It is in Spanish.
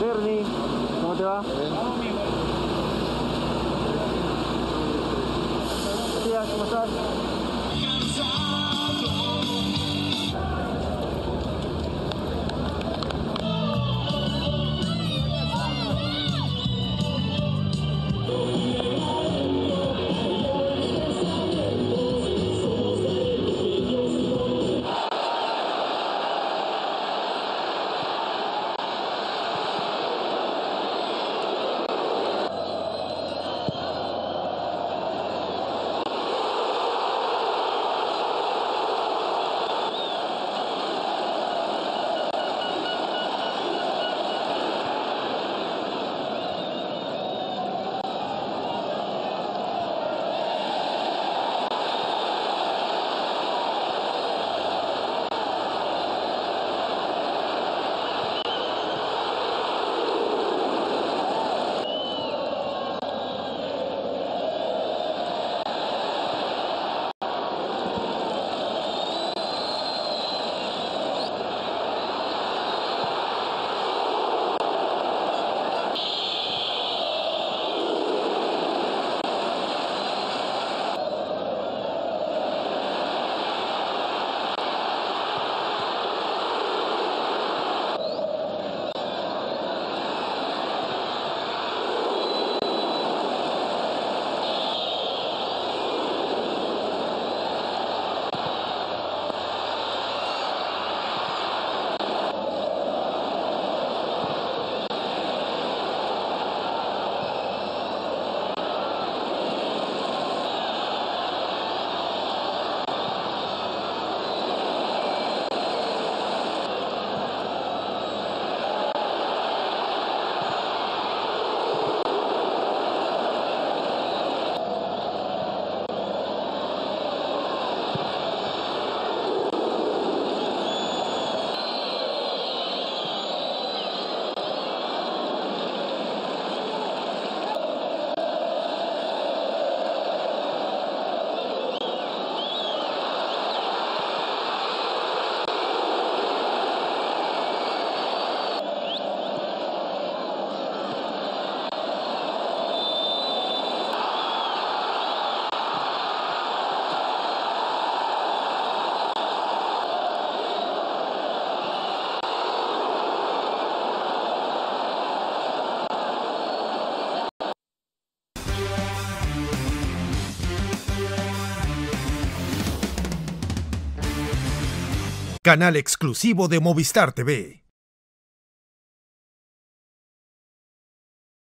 Bernie, ¿cómo te va? Matías, ¿cómo estás? Canal exclusivo de Movistar TV.